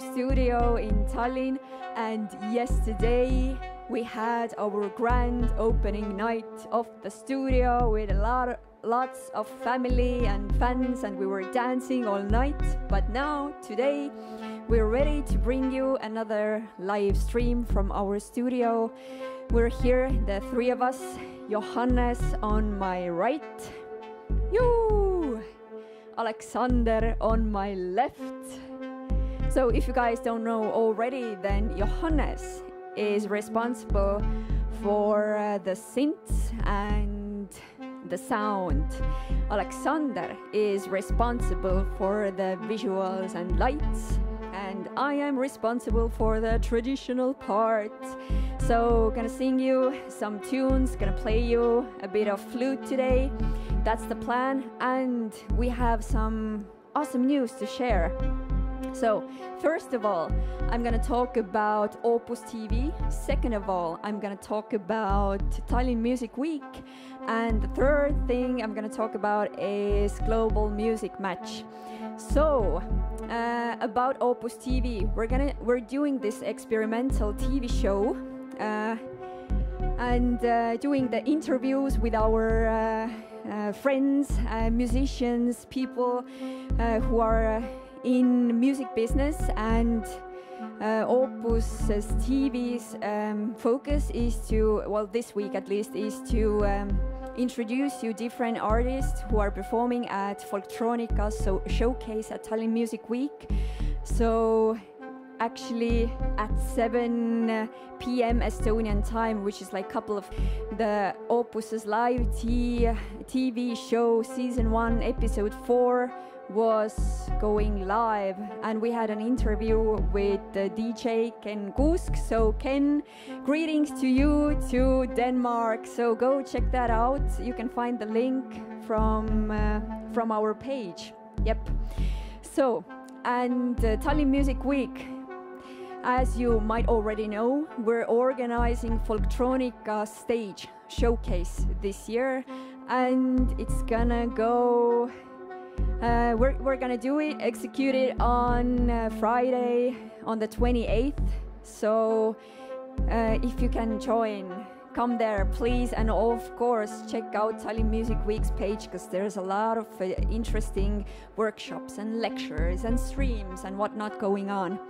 Studio in Tallinn, and yesterday we had our grand opening night of the studio with a lot of, lots of family and fans, and we were dancing all night. But now, today, we're ready to bring you another live stream from our studio. We're here, the three of us, Johannes on my right, you, Aleksander on my left. So, if you guys don't know already, then Johannes is responsible for uh, the synths and the sound. Aleksander is responsible for the visuals and lights, and I am responsible for the traditional part. So, gonna sing you some tunes, gonna play you a bit of flute today. That's the plan, and we have some awesome news to share. So, first of all, I'm going to talk about OOPUS TV. Second of all, I'm going to talk about Tallinn Music Week. And the third thing I'm going to talk about is Global Music Match. So, uh, about OOPUS TV, we're gonna we're doing this experimental TV show. Uh, and uh, doing the interviews with our uh, uh, friends, uh, musicians, people uh, who are in music business and uh, OOPUS's TV's um, focus is to, well, this week at least, is to um, introduce you different artists who are performing at Folktronica so showcase at Tallinn Music Week. So actually at 7 p.m. Estonian time, which is like a couple of the OOPUS's live TV show, season one, episode four was going live and we had an interview with DJ Ken Kusk. So Ken, greetings to you to Denmark. So go check that out. You can find the link from uh, from our page. Yep. So and uh, Tallinn Music Week. As you might already know, we're organizing Folktronica stage showcase this year and it's gonna go uh, we're, we're gonna do it, execute it on uh, Friday, on the 28th. So uh, if you can join, come there, please. And of course, check out Tallinn Music Week's page because there's a lot of uh, interesting workshops and lectures and streams and whatnot going on.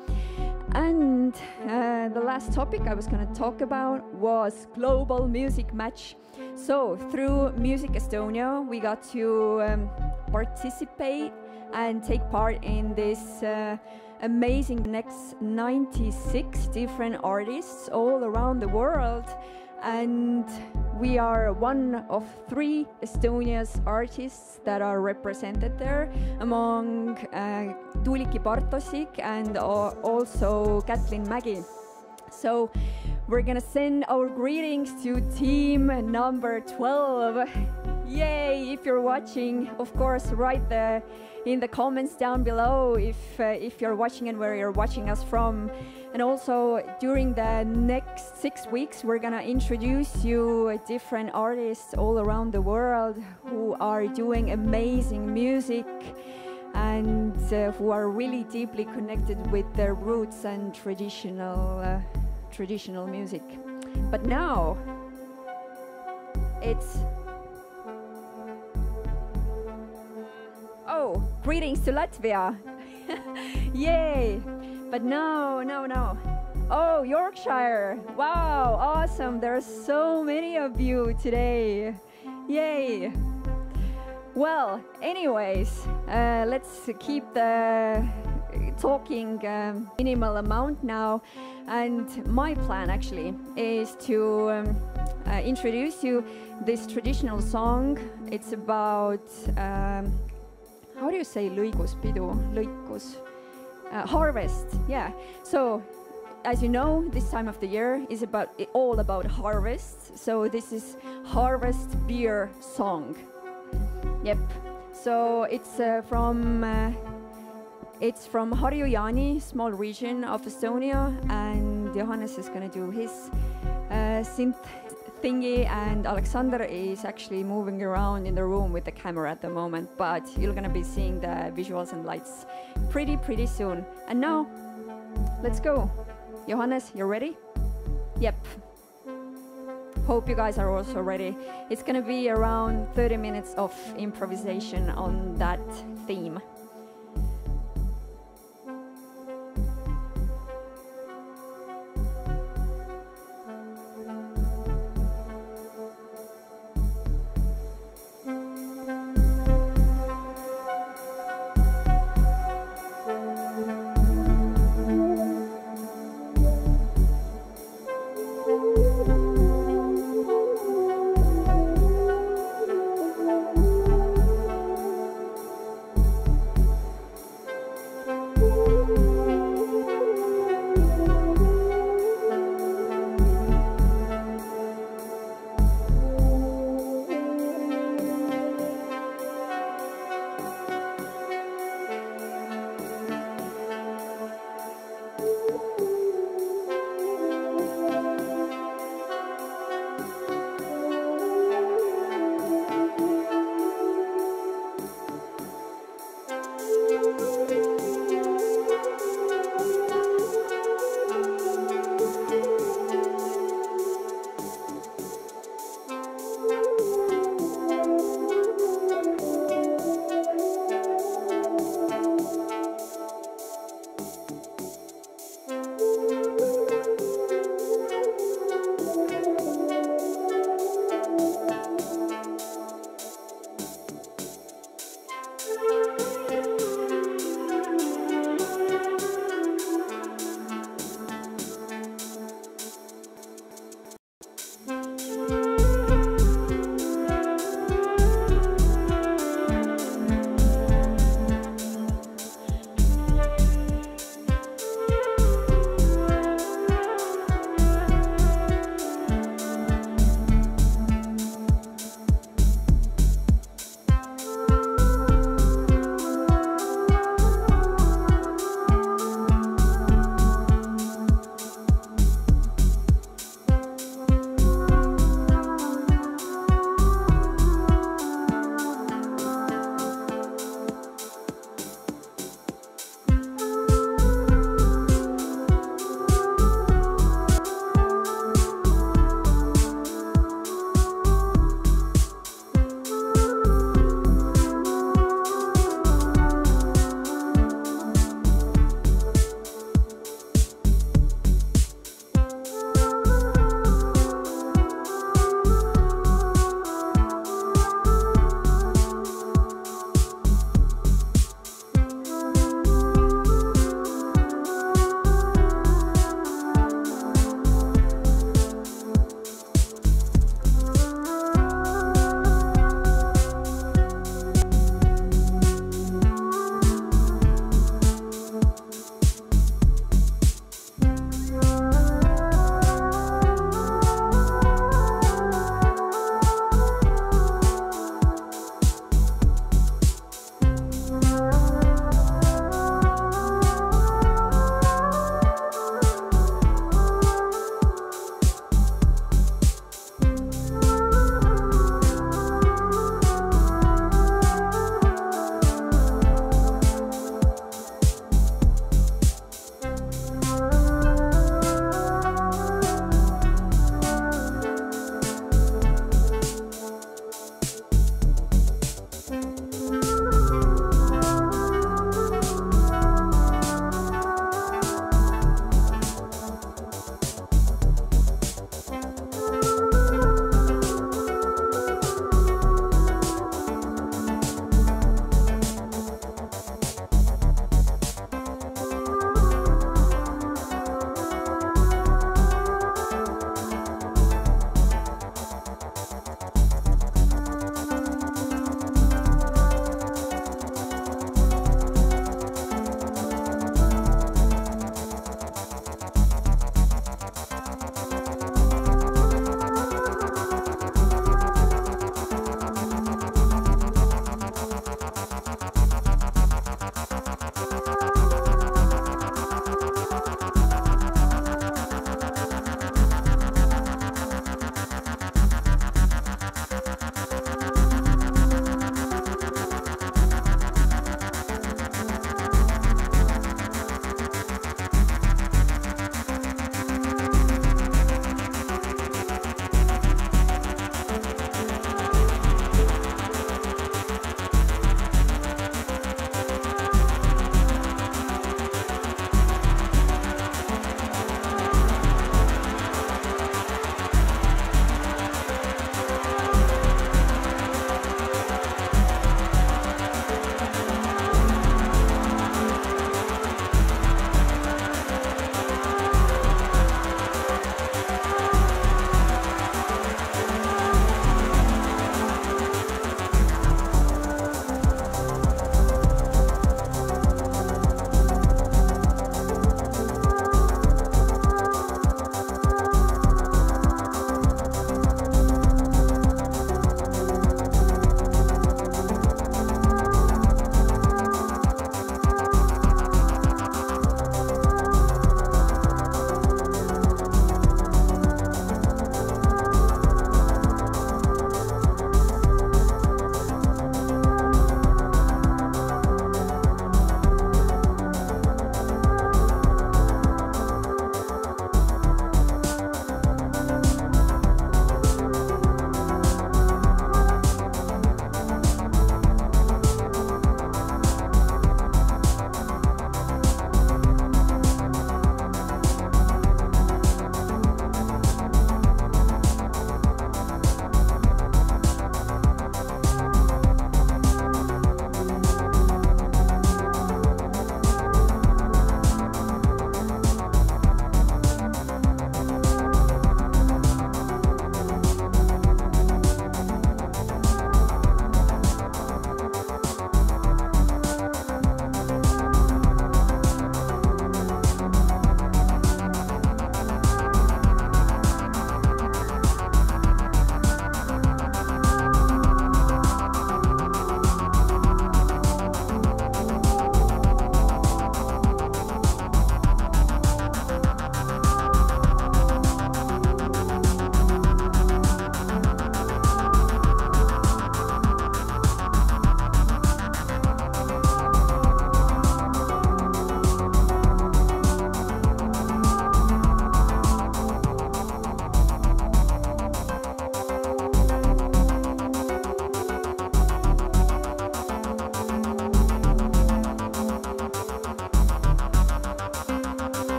And uh, the last topic I was going to talk about was Global Music Match. So, through Music Estonia, we got to um, participate and take part in this uh, amazing next 96 different artists all around the world and we are one of three Estonia's artists that are represented there among uh, Tuulikki Bartosik and uh, also Kathleen Mägi. So we're gonna send our greetings to team number 12. Yay! If you're watching, of course, write the in the comments down below if uh, if you're watching and where you're watching us from. And also during the next six weeks, we're gonna introduce you different artists all around the world who are doing amazing music and uh, who are really deeply connected with their roots and traditional uh, traditional music. But now it's oh greetings to Latvia, yay! But no, no, no. Oh, Yorkshire! Wow, awesome! There are so many of you today. Yay! Well, anyways, uh, let's keep the talking um, minimal amount now. And my plan actually is to um, uh, introduce you this traditional song. It's about um, how do you say lõikuspidu, lõikus, uh, harvest. Yeah. So as you know, this time of the year is about all about harvest. So this is harvest beer song. Yep. So it's uh, from uh, it's from Harju-Jaani, small region of Estonia, and Johannes is gonna do his uh, synth thingy, and Aleksander is actually moving around in the room with the camera at the moment. But you're gonna be seeing the visuals and lights pretty, pretty soon. And now, let's go. Johannes, you're ready? Yep. Hope you guys are also ready. It's gonna be around 30 minutes of improvisation on that theme.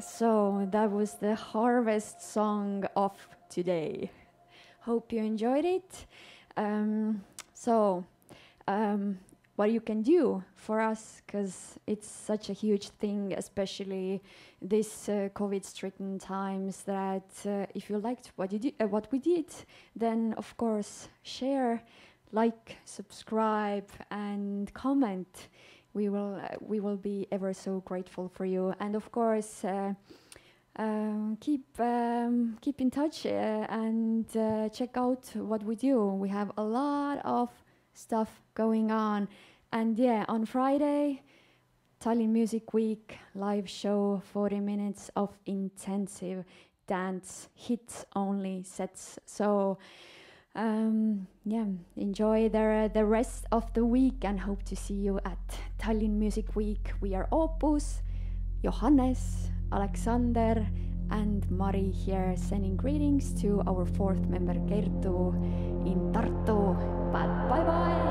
So that was the harvest song of today. Hope you enjoyed it. Um, so, um, what you can do for us, because it's such a huge thing, especially this uh, COVID-stricken times. That uh, if you liked what you did, uh, what we did, then of course share, like, subscribe, and comment we will uh, we will be ever so grateful for you. And of course, uh, um, keep um, keep in touch uh, and uh, check out what we do. We have a lot of stuff going on, and yeah, on Friday. Tallinn Music Week live show, 40 minutes of intensive dance hits only sets. So um, yeah, enjoy the, the rest of the week and hope to see you at Tallinn Music Week. We are OOPUS, Johannes, Aleksander, and Mari here sending greetings to our fourth member Kerttu in Tartu. But bye bye!